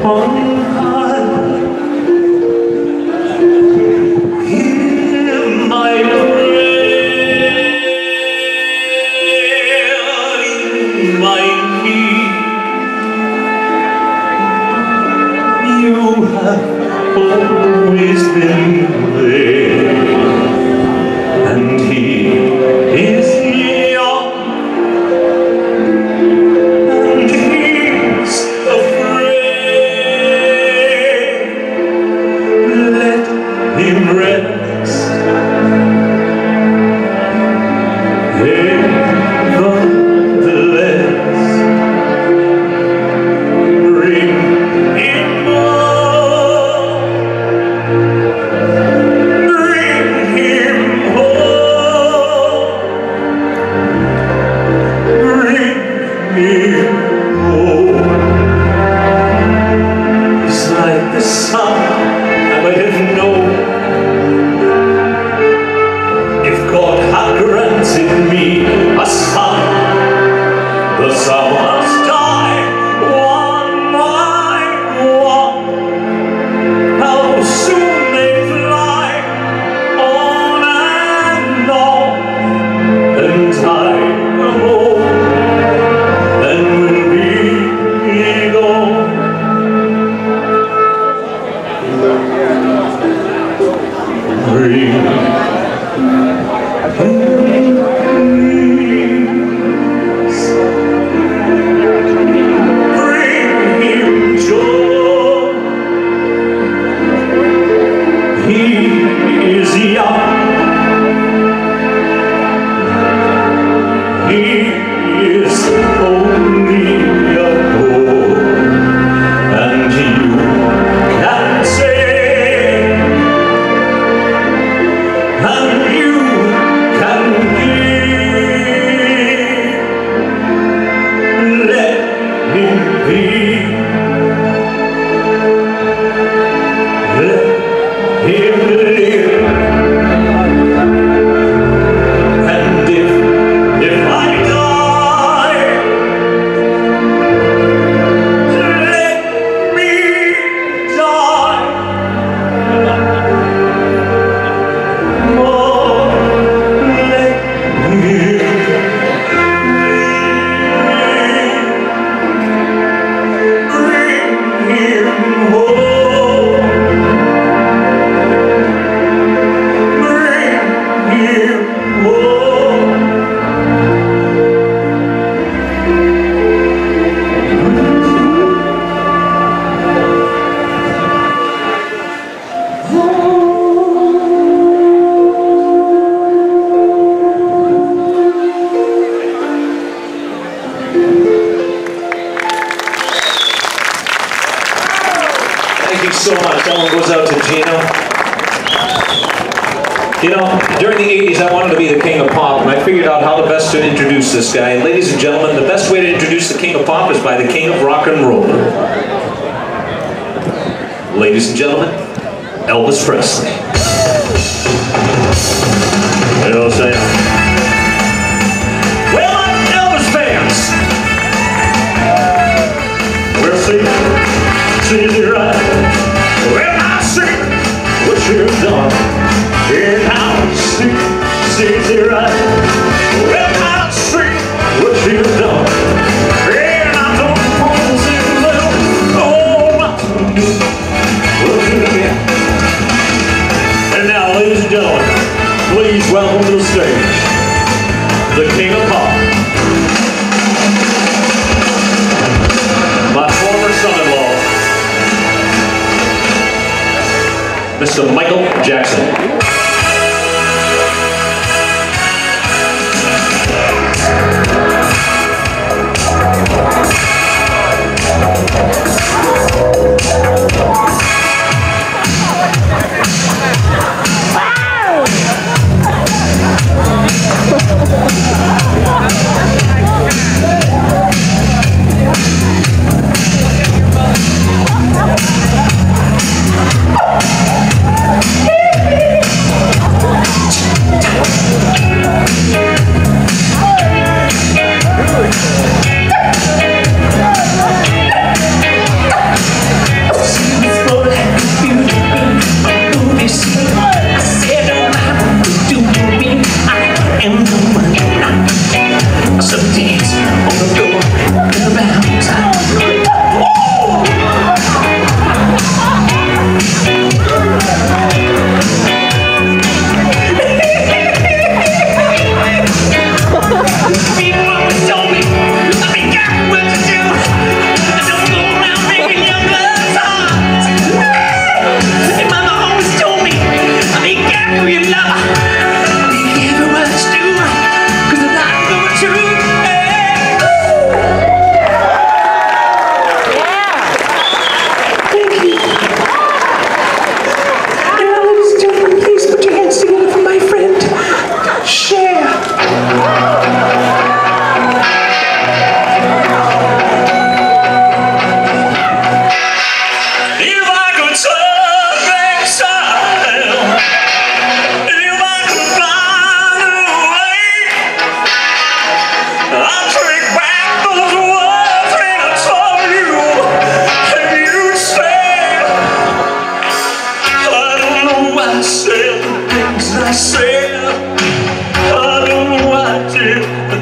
澎湃 figured out how the best to introduce this guy. Ladies and gentlemen, the best way to introduce the king of pop is by the king of rock and roll. Ladies and gentlemen, Elvis Presley. You know what I'm saying? the King of Pop. My former son-in-law, Mr. Michael Jackson.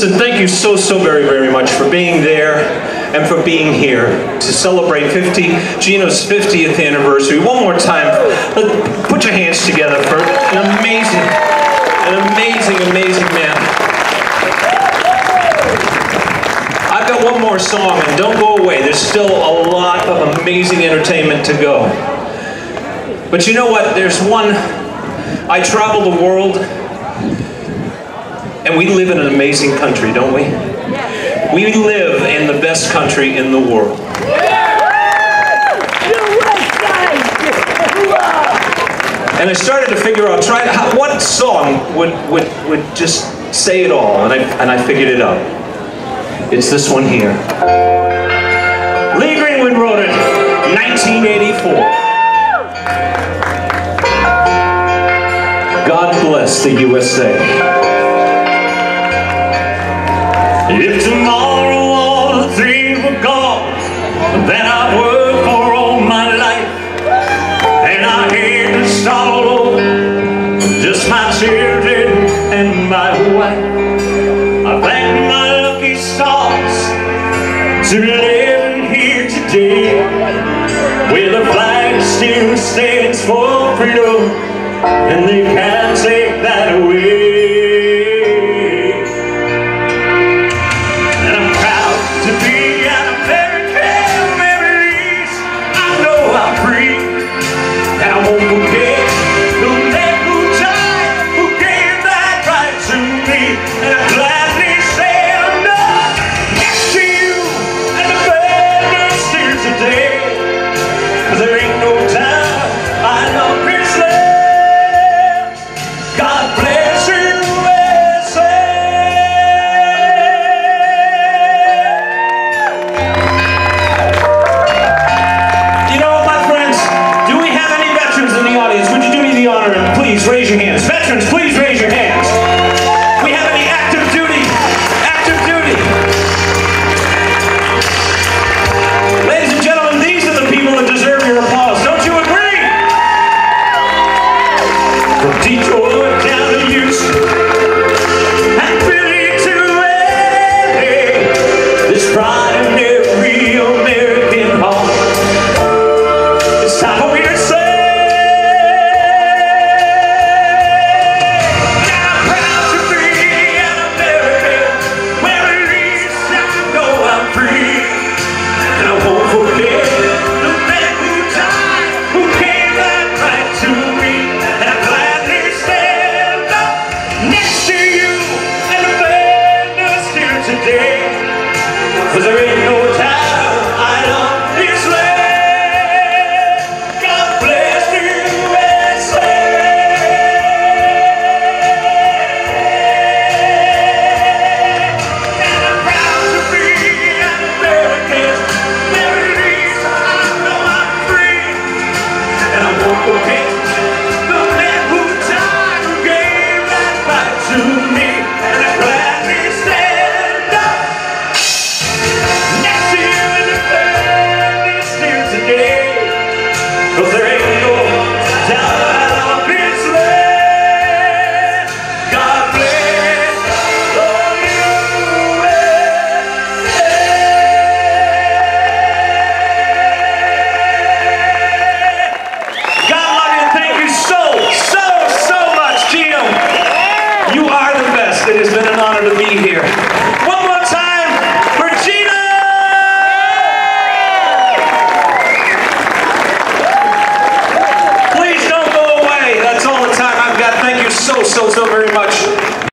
Listen, thank you so, so very, very much for being there and for being here to celebrate 50, Geno's 50th anniversary. One more time, uh, put your hands together for an amazing, an amazing, amazing man. I've got one more song, and don't go away. There's still a lot of amazing entertainment to go. But you know what? There's one. I travel the world, we live in an amazing country, don't we? We live in the best country in the world. And I started to figure out, try how, what song would, would, would just say it all, and I, and I figured it out. It's this one here. Lee Greenwood wrote it, 1984. God bless the USA. If tomorrow all the things were gone that I've worked for all my life, and I start all over, just my children and my wife, I thank my lucky stars to live here today where the flag still stands for freedom and they can't take that away